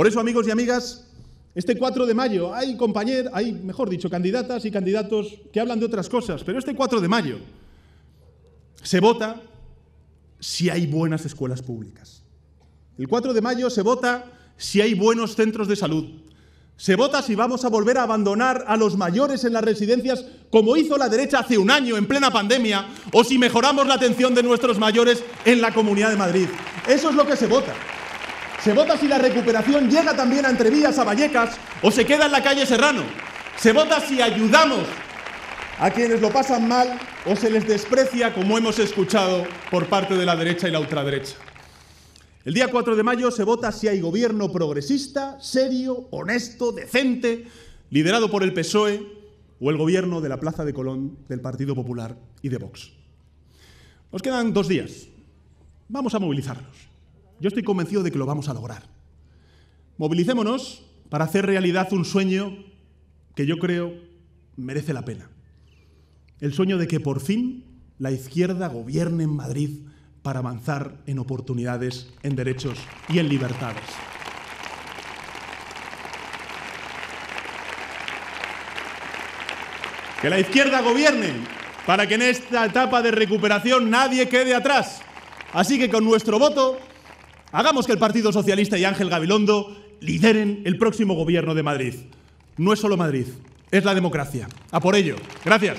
Por eso, amigos y amigas, este 4 de mayo hay compañeros, hay, mejor dicho, candidatas y candidatos que hablan de otras cosas, pero este 4 de mayo se vota si hay buenas escuelas públicas. El 4 de mayo se vota si hay buenos centros de salud. Se vota si vamos a volver a abandonar a los mayores en las residencias como hizo la derecha hace un año en plena pandemia o si mejoramos la atención de nuestros mayores en la Comunidad de Madrid. Eso es lo que se vota. Se vota si la recuperación llega también a Entrevías, a Vallecas o se queda en la calle Serrano. Se vota si ayudamos a quienes lo pasan mal o se les desprecia, como hemos escuchado por parte de la derecha y la ultraderecha. El día 4 de mayo se vota si hay gobierno progresista, serio, honesto, decente, liderado por el PSOE o el gobierno de la Plaza de Colón del Partido Popular y de Vox. Nos quedan dos días. Vamos a movilizarnos. Yo estoy convencido de que lo vamos a lograr. Movilicémonos para hacer realidad un sueño que yo creo merece la pena. El sueño de que por fin la izquierda gobierne en Madrid para avanzar en oportunidades, en derechos y en libertades. Que la izquierda gobierne para que en esta etapa de recuperación nadie quede atrás. Así que con nuestro voto hagamos que el Partido Socialista y Ángel Gabilondo lideren el próximo gobierno de Madrid. No es solo Madrid, es la democracia. A por ello. Gracias.